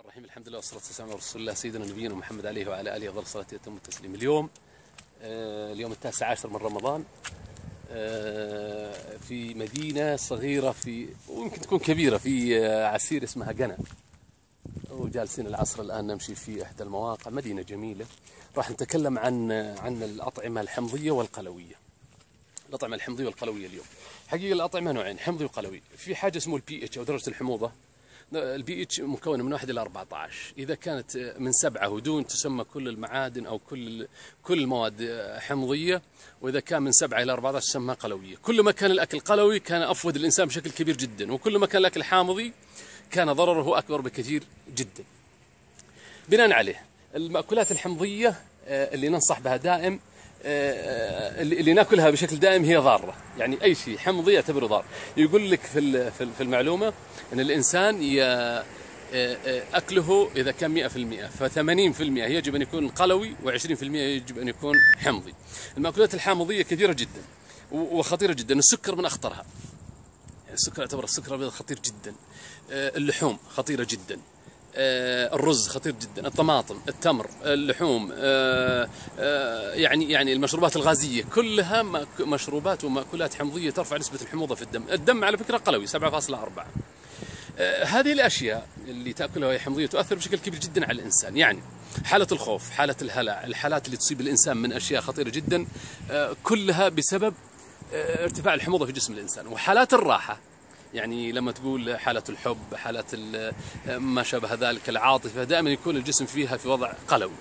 الرحيم. الحمد لله والصلاة والسلام على رسول الله سيدنا نبينا محمد عليه وعلى آله أفضل الصلاة وأتم التسليم. اليوم آه، اليوم التاسع عشر من رمضان آه، في مدينة صغيرة في ويمكن تكون كبيرة في آه، عسير اسمها قنا وجالسين العصر الآن نمشي في إحدى المواقع. مدينة جميلة. راح نتكلم عن عن الأطعمة الحمضية والقلوية. الأطعمة الحمضية والقلوية اليوم. حقيقة الأطعمة نوعين حمضي وقلوي. في حاجة اسمه البي اتش أو درجة الحموضة. البي اتش مكونه من 1 إلى 14 إذا كانت من سبعة ودون تسمى كل المعادن أو كل كل المواد حمضية وإذا كان من سبعة إلى 14 تسمى قلوية. كل ما كان الأكل قلوي كان أفيد الإنسان بشكل كبير جدا وكل ما كان الأكل حامضي كان ضرره أكبر بكثير جدا. بناء عليه المأكولات الحمضية آه، اللي ننصح بها دائم اللي ناكلها بشكل دائم هي ضارة. يعني أي شيء حمضي يعتبره ضار. يقول لك في في المعلومة إن الإنسان آه، آه، أكله إذا كان 100% ف80% يجب أن يكون قلوي و20% يجب أن يكون حمضي. المأكولات الحامضية كثيرة جدا وخطيرة جدا. السكر من أخطرها. السكر يعتبر السكر الأبيض خطير جدا. اللحوم خطيرة جدا. آه، الرز خطير جدا الطماطم التمر اللحوم آه، آه، يعني يعني المشروبات الغازية كلها مشروبات ومأكولات حمضية ترفع نسبة الحموضة في الدم. الدم على فكرة قلوي 7.4 هذه الأشياء اللي تأكلها وهي حمضية تؤثر بشكل كبير جدا على الإنسان. يعني حالة الخوف حالة الهلع الحالات اللي تصيب الإنسان من أشياء خطيرة جدا كلها بسبب ارتفاع الحموضة في جسم الإنسان. وحالات الراحة يعني لما تقول حالة الحب حالة ما شابه ذلك العاطفة دائما يكون الجسم فيها في وضع قلوي.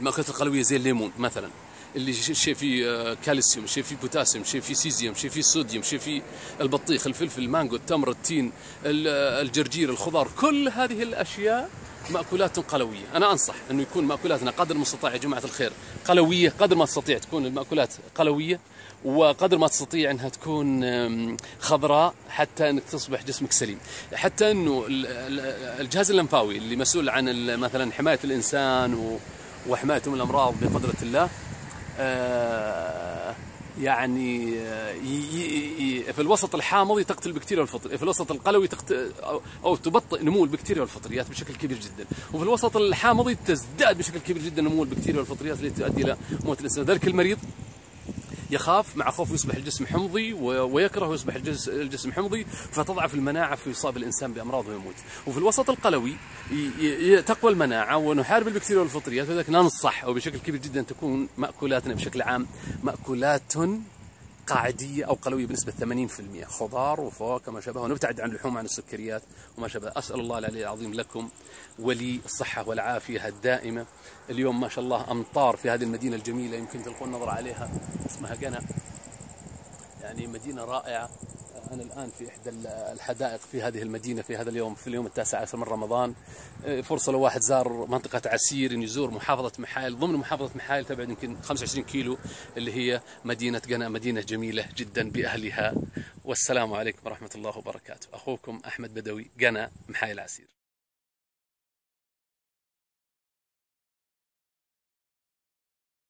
المأكولات القلوية زي الليمون مثلا اللي شيء فيه آه، كالسيوم شيء فيه بوتاسيوم شيء فيه سيزيوم شيء فيه صوديوم شيء فيه البطيخ الفلفل المانجو التمر التين الجرجير الخضار كل هذه الأشياء مأكولات قلوية. أنا أنصح أنه يكون مأكولاتنا قدر المستطاع يا جماعة الخير قلوية قدر ما تستطيع تكون المأكولات قلوية وقدر ما تستطيع أنها تكون خضراء حتى أنك تصبح جسمك سليم. حتى أنه الجهاز اللمفاوي اللي مسؤول عن مثلا حماية الإنسان وحمايته من الأمراض بقدرة الله آه، يعني في الوسط الحامضي تقتل البكتيريا والفطر في الوسط القلوي تقتل أو تبطئ نمو البكتيريا والفطريات بشكل كبير جدا. وفي الوسط الحامضي تزداد بشكل كبير جدا نمو البكتيريا والفطريات التي تؤدي إلى موت الإنسان. ذلك المريض يخاف مع خوف يصبح الجسم حمضي ويكره يصبح الجسم حمضي فتضعف المناعة فيصاب الإنسان بأمراض ويموت. وفي الوسط القلوي تقوى المناعة ونحارب البكتيريا والفطريات لذلك ننصح وبشكل كبير جدا تكون مأكولاتنا بشكل عام مأكولات قاعدية أو قلوية بنسبة 80% خضار وفواكه ما شابه ونبتعد عن اللحوم عن السكريات وما شابه أسأل الله العلي العظيم لكم ولي الصحة والعافية الدائمة. اليوم ما شاء الله أمطار في هذه المدينة الجميلة يمكن تلقون نظرة عليها اسمها قنا يعني مدينة رائعة. أنا الآن في إحدى الحدائق في هذه المدينة في هذا اليوم في اليوم التاسع عشر من رمضان. آه، فرصة لو واحد زار منطقة عسير إن يزور محافظة محايل ضمن محافظة محايل تبعد يمكن 25 كيلو اللي هي مدينة قنا مدينة جميلة جدا بأهلها. والسلام عليكم ورحمة الله وبركاته. أخوكم أحمد بدوي قنا محايل عسير.